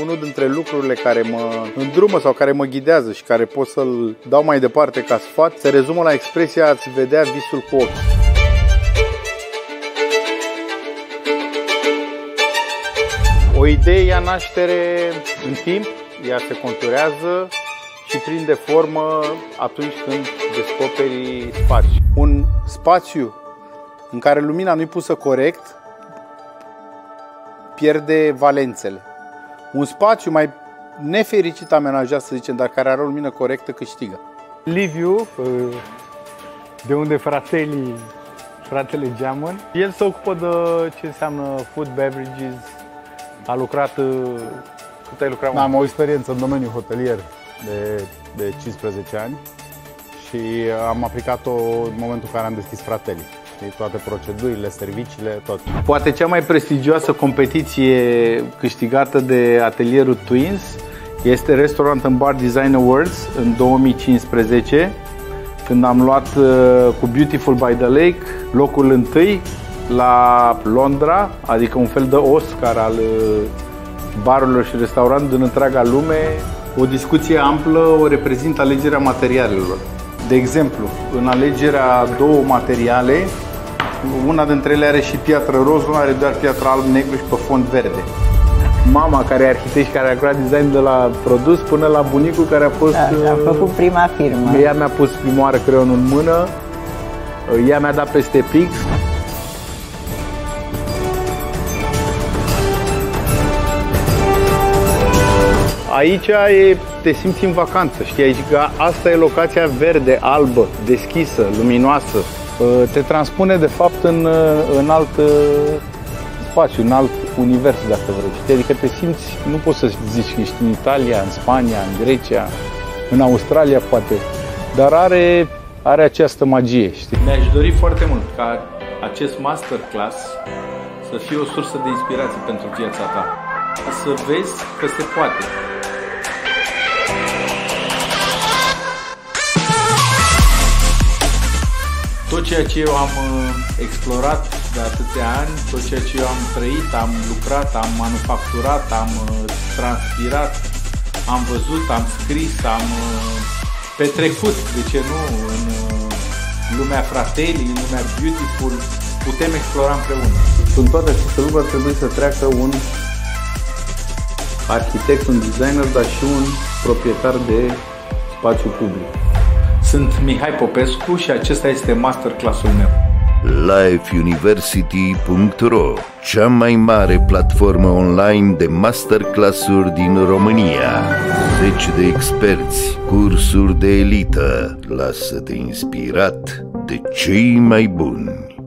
unul dintre lucrurile care mă îndrumă sau care mă ghidează și care pot să-l dau mai departe ca sfat, se rezumă la expresia ați vedea visul cu ochi. O idee ia naștere în timp, ea se conturează și prinde formă atunci când descoperi spațiu. Un spațiu în care lumina nu-i pusă corect, pierde valențele. Un spațiu mai nefericit amenajat, să zicem, dar care are o lumină corectă, câștigă. Liviu, uh, de unde fratele, fratele Geamăn, el se ocupă de ce înseamnă food beverages, a lucrat, uh, cât ai lucrat? Am o experiență în domeniul hotelier de, de 15 ani și am aplicat-o în momentul în care am deschis Fratelli știi, toate procedurile, serviciile, tot. Poate cea mai prestigioasă competiție câștigată de atelierul Twins este Restaurant and Bar Design Awards în 2015, când am luat uh, cu Beautiful by the Lake locul întâi la Londra, adică un fel de Oscar al uh, barurilor și restaurant din întreaga lume. O discuție amplă o reprezintă alegerea materialelor. De exemplu, în alegerea două materiale, una dintre ele are și piatră roz, una are doar piatră alb-negru și pe fond verde. Mama care e arhitect și care a lucrat design de la produs până la bunicul care a fost... Da, a uh, făcut prima firmă. Ea mi-a pus prima oară creionul în mână, ea mi-a dat peste pix. Aici e, te simți în vacanță, știi, aici că asta e locația verde, albă, deschisă, luminoasă, Uh, te transpune de fapt în, uh, în alt uh, spațiu, în alt univers, dacă vreți. Știi? Adică te simți, nu poți să zici că ești în Italia, în Spania, în Grecia, în Australia poate, dar are, are această magie. Știi? Mi-aș dori foarte mult ca acest masterclass să fie o sursă de inspirație pentru viața ta. Să vezi că se poate. Tot ceea ce eu am uh, explorat de atâția ani, tot ceea ce eu am trăit, am lucrat, am manufacturat, am uh, transpirat, am văzut, am scris, am uh, petrecut, de ce nu, în lumea fratelli, în lumea beautiful, putem explora împreună. În toate aceste lucruri ar trebui să treacă un arhitect, un designer, dar și un proprietar de spațiu public. Sunt Mihai Popescu și acesta este masterclassul meu. lifeuniversity.ro Cea mai mare platformă online de masterclassuri din România. Zeci de experți, cursuri de elită. Lasă-te inspirat de cei mai buni.